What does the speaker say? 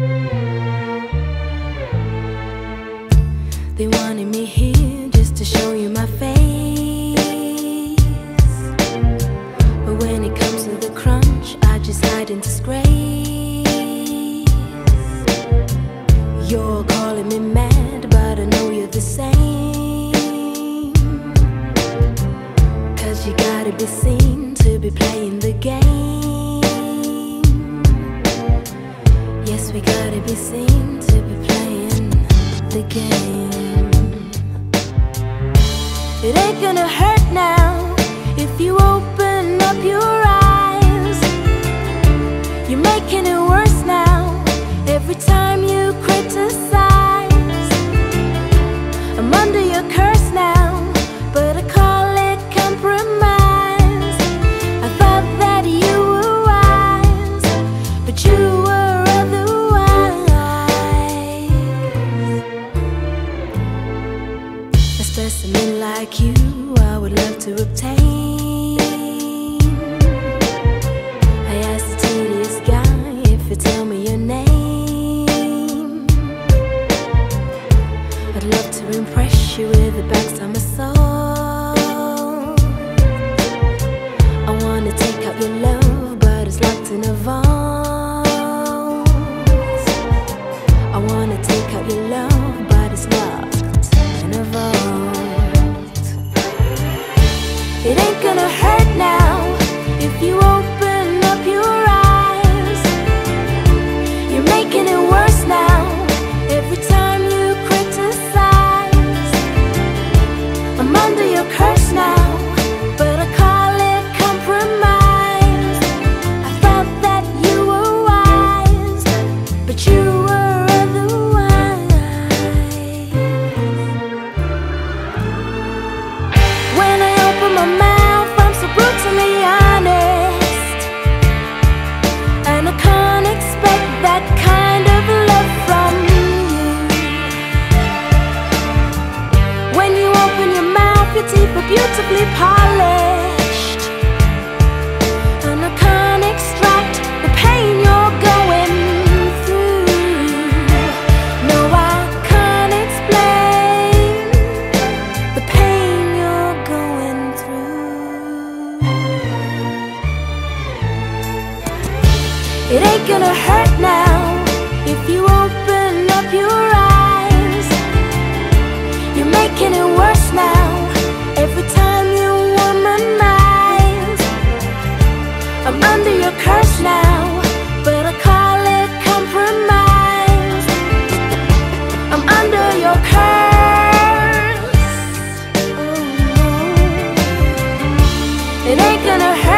They wanted me here just to show you my face. But when it comes to the crunch, I just hide in disgrace. You're calling me mad, but I know you're the same. Cause you gotta be seen to be playing the It ain't gonna hurt now specimen like you, I would love to obtain. I asked the tedious guy if you tell me your name. I'd love to impress you with the backs of my soul. I wanna take out your love, but it's locked in a vault. I wanna take out your love, but it's locked vault. It ain't gonna hurt now if you open up your eyes. You're making it worse mouth, your teeth are beautifully polished. And I can't extract the pain you're going through. No, I can't explain the pain you're going through. It ain't gonna hurt now under your curse now, but I call it compromise. I'm under your curse. Oh. It ain't gonna hurt